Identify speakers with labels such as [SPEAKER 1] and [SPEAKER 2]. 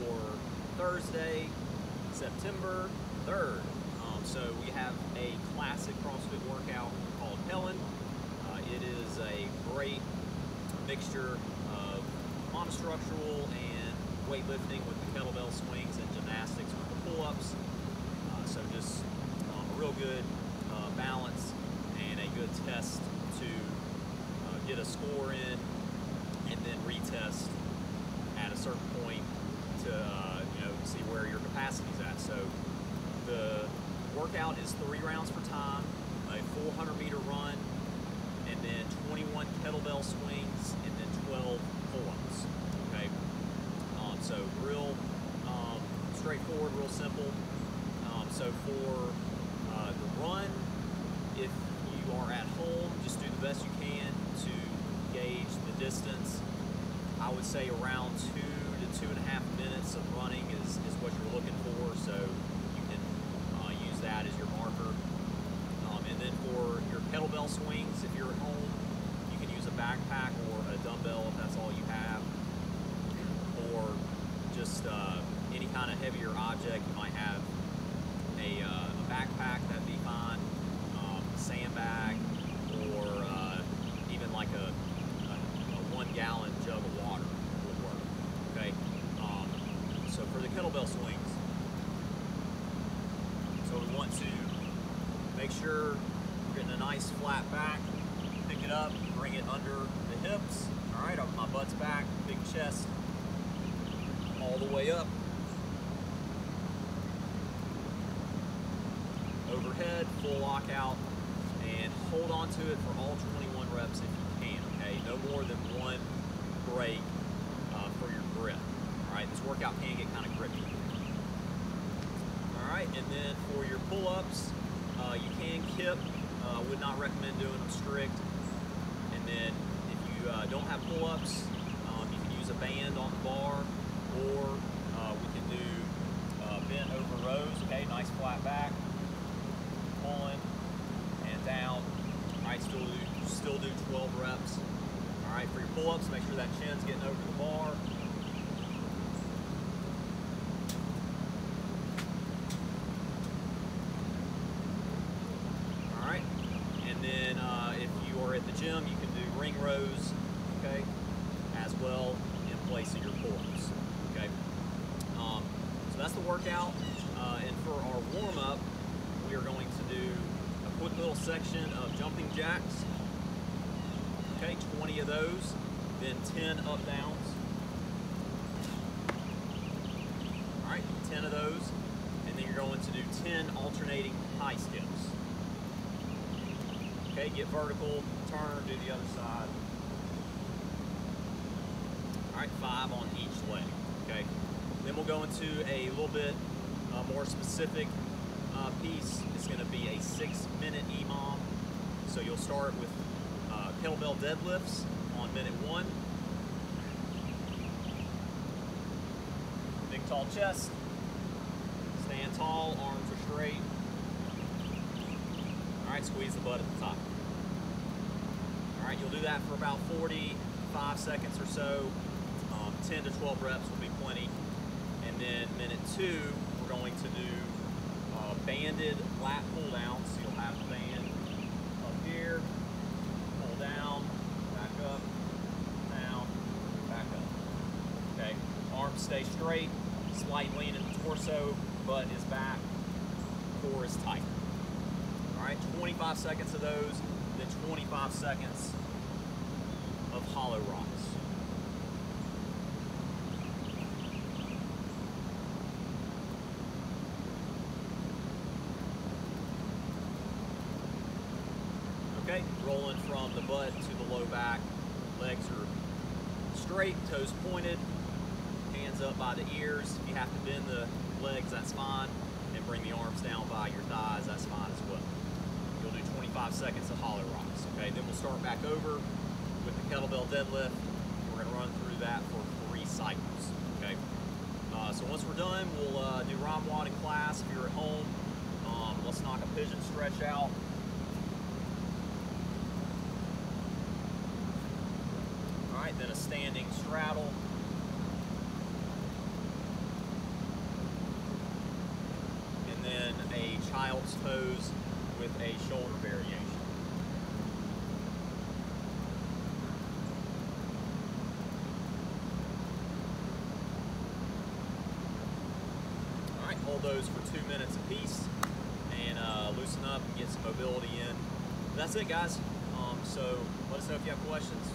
[SPEAKER 1] for Thursday, September 3rd. Um, so we have a classic CrossFit workout called Helen. Uh, it is a great mixture of monostructural and weightlifting with the kettlebell swings and gymnastics with the pull-ups. Uh, so just um, a real good uh, balance and a good test to uh, get a score in and then retest at a certain point to uh, you know see where your capacity's at. So the workout is three rounds per time, a 400 meter run, and then 21 kettlebell swings, and then 12 pull-ups. Okay, um, so real um, straightforward, real simple. Um, so for uh, the run, if you are at home, just do the best you can to gauge the distance. I would say around two to two and a half minutes of running is, is what you're looking for. So you can uh, use that as your marker. Um, and then for your kettlebell swings, if you're at home, you can use a backpack or a dumbbell if that's all you have. Or uh, any kind of heavier object. You might have a, uh, a backpack, that'd be fine. Um, sandbag, or uh, even like a, a, a one gallon jug of water would work. Okay. Um, so for the kettlebell swings, so we want to make sure we're getting a nice flat back. Pick it up, bring it under the hips. All right, my butt's back, big chest, all the way up. Overhead, full lockout, and hold on to it for all 21 reps if you can, okay? No more than one break uh, for your grip. All right, this workout can get kind of grippy. All right, and then for your pull-ups, uh, you can kip. Uh, would not recommend doing them strict. And then if you uh, don't have pull-ups, um, you can use a band on the bar, or uh, we can do uh, bent over rows. Okay, nice flat back, pulling and down. All right, still do still do 12 reps. All right, for your pull-ups, make sure that chin's getting over the bar. All right, and then uh, if you are at the gym, you can do ring rows, okay, as well in place of your pull-ups, that's the workout, uh, and for our warm-up, we are going to do a quick little section of jumping jacks, okay, 20 of those, then 10 up downs. All right, 10 of those, and then you're going to do 10 alternating high skips. Okay, get vertical, turn, do the other side. All right, five on each leg, okay? Then we'll go into a little bit uh, more specific uh, piece. It's gonna be a six minute EMOM. So you'll start with uh, kettlebell deadlifts on minute one. Big tall chest, stand tall, arms are straight. All right, squeeze the butt at the top. All right, you'll do that for about 45 seconds or so. Um, 10 to 12 reps will be plenty. And then minute two, we're going to do uh, banded lat pull downs. So you'll have the band up here, pull down, back up, down, back up. Okay, arms stay straight, slight lean in the torso, butt is back, core is tight. All right, 25 seconds of those, then 25 seconds of hollow rocks. Okay, rolling from the butt to the low back. Legs are straight, toes pointed, hands up by the ears. If you have to bend the legs, that's fine. And bring the arms down by your thighs, that's fine as well. You'll do 25 seconds of hollow rocks. Okay, then we'll start back over with the kettlebell deadlift. We're gonna run through that for three cycles. Okay. Uh, so once we're done, we'll uh, do ROMWOD in class. If you're at home, um, let's knock a pigeon stretch out. than a standing straddle. And then a child's pose with a shoulder variation. All right, hold those for two minutes apiece and uh, loosen up and get some mobility in. That's it, guys. Um, so let us know if you have questions.